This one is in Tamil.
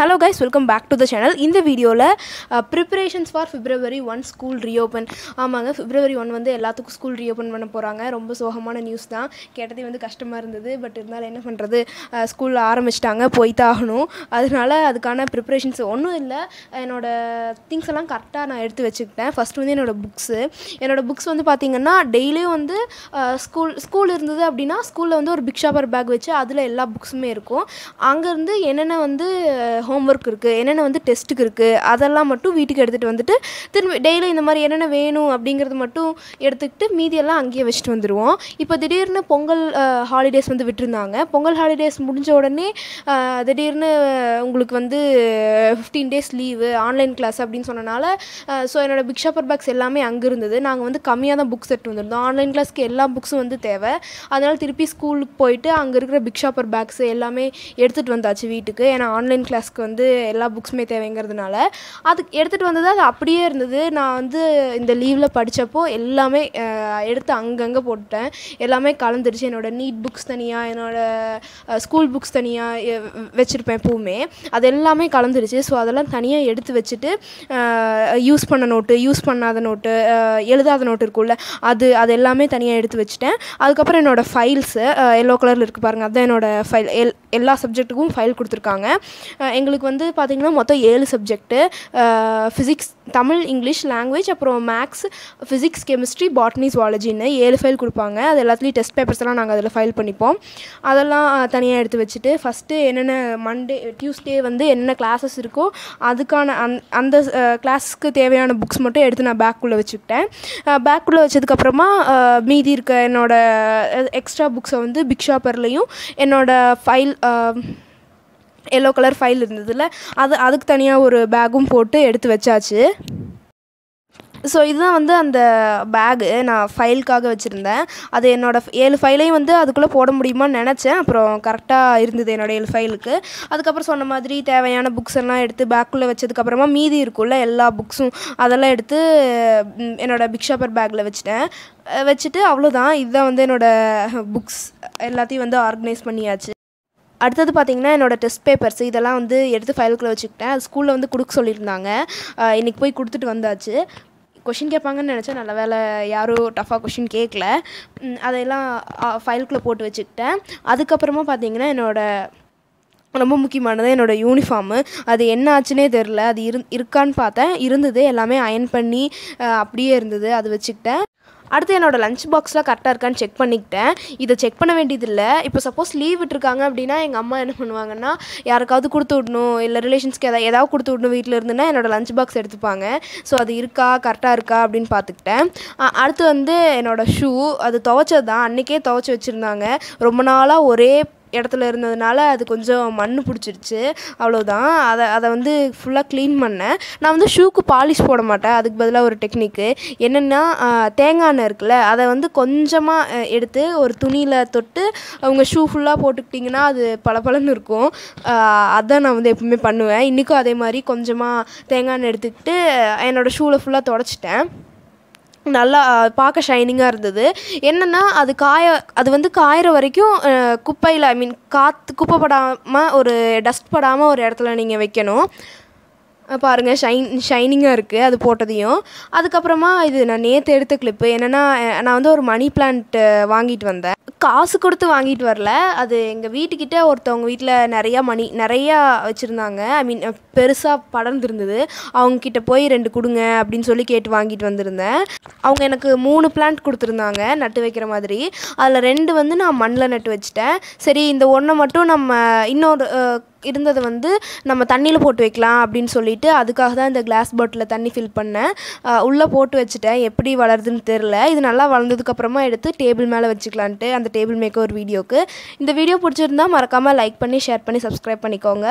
Hello guys welcome back to the channel இந்த வீடியோவில் preparations for February one school reopen ஆமாங்க ஃபிப்ரவரி ஒன் வந்து எல்லாத்துக்கும் ஸ்கூல் ரீஓப்பன் பண்ண போகிறாங்க ரொம்ப சோகமான நியூஸ் தான். கேட்டதே வந்து கஷ்டமாக இருந்தது. பட் இருந்தாலும் என்ன பண்ணுறது ஸ்கூலில் uh, ஆரம்பிச்சிட்டாங்க. போய் தான் ஆகணும். அதனால அதுக்கான ப்ரிப்பரேஷன்ஸ் ஒன்றும் இல்லை. என்னோடய திங்ஸ் எல்லாம் கரெக்டாக நான் எடுத்து வச்சுக்கிட்டேன். ஃபஸ்ட்டு வந்து என்னோடய புக்ஸு என்னோடய புக்ஸ் வந்து பார்த்திங்கன்னா டெய்லியும் வந்து uh, ஸ்கூல் ஸ்கூல் இருந்தது அப்படின்னா ஸ்கூலில் வந்து ஒரு பிக் ஷாப்பர் பேக் வச்சு அதில் எல்லா புக்ஸுமே இருக்கும். அங்கேருந்து என்னென்ன வந்து ஹோம்ஒர்க் இருக்குது என்னென்ன வந்து டெஸ்ட்டுக்கு இருக்குது அதெல்லாம் மட்டும் வீட்டுக்கு எடுத்துகிட்டு வந்துட்டு திரும்பி டெய்லி இந்த மாதிரி என்னென்ன வேணும் அப்படிங்கிறது மட்டும் எடுத்துக்கிட்டு மீதியெல்லாம் அங்கேயே வச்சுட்டு வந்துடுவோம் இப்போ திடீர்னு பொங்கல் ஹாலிடேஸ் வந்து விட்டுருந்தாங்க. பொங்கல் ஹாலிடேஸ் முடிஞ்ச உடனே திடீர்னு உங்களுக்கு வந்து fifteen days leave online class அப்படின்னு சொன்னனால ஸோ என்னோடய பிக் ஷாப்பர் பேக்ஸ் எல்லாமே அங்கே இருந்தது. நாங்கள் வந்து கம்மியாக தான் புக்ஸ் எடுத்து வந்திருந்தோம். ஆன்லைன் கிளாஸ்க்கு எல்லா புக்ஸும் வந்து தேவை. அதனால் திருப்பி ஸ்கூலுக்கு போயிட்டு அங்கே இருக்கிற பிக் ஷாப்பர் பேக்ஸ் எல்லாமே எடுத்துகிட்டு வந்தாச்சு வீட்டுக்கு. ஏன்னா ஆன்லைன் கிளாஸ்க்கு வந்து எல்லா புக்ஸுமே தேவைங்கிறதுனால அதுக்கு எடுத்துகிட்டு வந்தது அது அப்படியே இருந்தது. நான் வந்து இந்த லீவில் படித்தப்போ எல்லாமே எடுத்து அங்கங்கே போட்டுட்டேன். எல்லாமே கலந்துருச்சு. என்னோடய நீட் புக்ஸ் தனியாக என்னோடய ஸ்கூல் புக்ஸ் தனியாக வச்சுருப்பேன் எப்பவுமே. அது எல்லாமே கலந்துருச்சு. ஸோ அதெல்லாம் தனியாக எடுத்து வச்சுட்டு யூஸ் பண்ண நோட்டு யூஸ் பண்ணாத நோட்டு எழுதாத நோட்டு இருக்கும்ல அது அது எல்லாமே தனியாக எடுத்து வச்சுட்டேன். அதுக்கப்புறம் என்னோடய ஃபைல்ஸு எல்லோ கலரில் இருக்குது பாருங்கள் அதுதான் என்னோடய ஃபைல் எல் எல்லா சப்ஜெக்ட்டுக்கும் ஃபைல் கொடுத்துருக்காங்க. எங்களுக்கு வந்து பார்த்திங்கன்னா மொத்தம் ஏழு subject physics Tamil English language அப்புறம் மேக்ஸ் ஃபிசிக்ஸ் கெமிஸ்ட்ரி பாட்னி ஜுவாலஜின்னு ஏழு ஃபைல் கொடுப்பாங்க. அது எல்லாத்துலேயும் டெஸ்ட் பேப்பர்ஸ் எல்லாம் நாங்கள் அதில் ஃபைல் பண்ணிப்போம். அதெல்லாம் தனியாக எடுத்து வச்சுட்டு ஃபஸ்ட்டு என்னென்ன மண்டே டியூஸ்டே வந்து என்னென்ன கிளாஸஸ் இருக்கோ அதுக்கான அந் அந்த கிளாஸ்க்கு தேவையான புக்ஸ் மட்டும் எடுத்து நான் பேக்குள்ளே வச்சுக்கிட்டேன். பேக்குள்ளே வச்சதுக்கப்புறமா மீதி இருக்க என்னோடய எக்ஸ்ட்ரா புக்ஸை வந்து பிக் ஷாப்பர்லேயும் என்னோட ஃபைல் எல்லோ கலர் ஃபைல் இருந்ததுல அது அதுக்கு தனியாக ஒரு பேக்கும் போட்டு எடுத்து வச்சாச்சு. ஸோ இதுதான் வந்து அந்த பேகு நான் ஃபைலுக்காக வச்சுருந்தேன். அது என்னோடய ஏழு ஃபைலையும் வந்து அதுக்குள்ளே போட முடியுமான்னு நினச்சேன். அப்புறம் கரெக்டாக இருந்தது என்னோடய ஏழு ஃபைலுக்கு அதுக்கப்புறம் சொன்ன மாதிரி தேவையான புக்ஸ் எல்லாம் எடுத்து பேக்குள்ளே வச்சதுக்கப்புறமா மீதி இருக்கும்ல எல்லா புக்ஸும் அதெல்லாம் எடுத்து என்னோடய பிக் ஷாப்பர் பேக்கில் வச்சுட்டேன். வச்சுட்டு அவ்வளோதான் இதுதான் வந்து என்னோடய புக்ஸ் எல்லாத்தையும் வந்து ஆர்கனைஸ் பண்ணியாச்சு. அடுத்தது பார்த்தீங்கன்னா என்னோட டெஸ்ட் பேப்பர்ஸ் இதெல்லாம் வந்து எடுத்து ஃபைலுக்குள்ளே வச்சுக்கிட்டேன். அது ஸ்கூலில் வந்து கொடுக்க சொல்லியிருந்தாங்க. இன்றைக்கி போய் கொடுத்துட்டு வந்தாச்சு. கொஷின் கேட்பாங்கன்னு நினச்சா நல்ல வேலை யாரும் டஃபாக கொஷின் கேட்கல. அதையெல்லாம் ஃபைலுக்குள்ளே போட்டு வச்சுக்கிட்டேன். அதுக்கப்புறமா பார்த்தீங்கன்னா என்னோடய ரொம்ப முக்கியமானது என்னோடய யூனிஃபார்மு அது என்ன ஆச்சுன்னே தெரில அது இரு இருக்கான்னு பார்த்தேன். இருந்தது. எல்லாமே அயன் பண்ணி அப்படியே இருந்தது. அது வச்சுக்கிட்டேன். அடுத்து என்னோடய லஞ்ச் பாக்ஸ்லாம் கரெக்டாக இருக்கான்னு செக் பண்ணிக்கிட்டேன். இதை செக் பண்ண வேண்டியதில்லை. இப்போ சப்போஸ் லீவ் விட்டுருக்காங்க அப்படின்னா எங்கள் அம்மா என்ன பண்ணுவாங்கன்னா யாருக்காவது கொடுத்து விடணும் இல்லை ரிலேஷன்ஸ்க்கு எதாவது ஏதாவது கொடுத்து விடணும் வீட்டில் இருந்துன்னா என்னோடய லஞ்ச் பாக்ஸ் எடுத்துப்பாங்க. ஸோ அது இருக்கா கரெக்டாக இருக்கா அப்படின்னு பார்த்துக்கிட்டேன். அடுத்து வந்து என்னோடய ஷூ அது துவைச்சது தான் அன்றைக்கே துவைச்சி வச்சுருந்தாங்க. ரொம்ப நாளாக ஒரே இடத்துல இருந்ததுனால அது கொஞ்சம் மண் பிடிச்சிருச்சு. அவ்வளோதான் அதை அதை வந்து ஃபுல்லாக க்ளீன் பண்ணேன். நான் வந்து ஷூக்கு பாலிஷ் போட மாட்டேன். அதுக்கு பதிலாக ஒரு டெக்னிக்கு என்னென்னா தேங்காய் எண்ணெய் இருக்குல்ல அதை வந்து கொஞ்சமாக எடுத்து ஒரு துணியில் தொட்டு அவங்க ஷூ ஃபுல்லாக போட்டுக்கிட்டிங்கன்னா அது பளபளன்னு இருக்கும். அதான் நான் வந்து எப்பவுமே பண்ணுவேன். இன்றைக்கும் அதே மாதிரி கொஞ்சமாக தேங்காய் எண்ணெய் எடுத்துக்கிட்டு என்னோடய ஷூவில் ஃபுல்லாக தொடச்சிட்டேன். நல்லா பார்க்க ஷைனிங்காக இருந்தது. என்னென்னா அது காய அது வந்து காயிற வரைக்கும் குப்பையில் ஐ மீன் காற்று குப்பை படாமல் ஒரு டஸ்ட் படாமல் ஒரு இடத்துல நீங்கள் வைக்கணும். பாருங்கள் ஷைன் ஷைனிங்காக இருக்குது அது போட்டதையும். அதுக்கப்புறமா இது நான் நேற்று எடுத்த கிளிப்பு என்னென்னா நான் வந்து ஒரு மணி பிளான்ட்டு வாங்கிட்டு வந்தேன். காசு கொடுத்து வாங்கிட்டு வரல. அது எங்கள் வீட்டுக்கிட்ட ஒருத்தவங்க வீட்டில் நிறையா மணி நிறையா வச்சுருந்தாங்க. ஐ மீன் பெருசாக படர்ந்துருந்தது. அவங்கக்கிட்ட போய் ரெண்டு கொடுங்க அப்படின்னு சொல்லி கேட்டு வாங்கிட்டு வந்திருந்தேன். அவங்க எனக்கு மூணு பிளான்ட் கொடுத்துருந்தாங்க நட்டு வைக்கிற மாதிரி. அதில் ரெண்டு வந்து நான் மண்ணில் நட்டு வச்சுட்டேன். சரி இந்த ஒன்றை மட்டும் நம்ம இன்னொரு இருந்ததை வந்து நம்ம தண்ணியில் போட்டு வைக்கலாம் அப்படின்னு சொல்லிட்டு அதுக்காக தான் இந்த கிளாஸ் பாட்டிலில் தண்ணி ஃபில் பண்ணேன். உள்ளே போட்டு வச்சுட்டேன். எப்படி வளருதுன்னு தெரில இது நல்லா வளர்ந்ததுக்கப்புறமா எடுத்து டேபிள் மேலே வச்சுக்கலான்ட்டு அந்த டேபிள் மேக்க ஒரு வீடியோவுக்கு இந்த வீடியோ பிடிச்சிருந்தா மறக்காமல் லைக் பண்ணி ஷேர் பண்ணி சப்ஸ்கிரைப் பண்ணிக்கோங்க.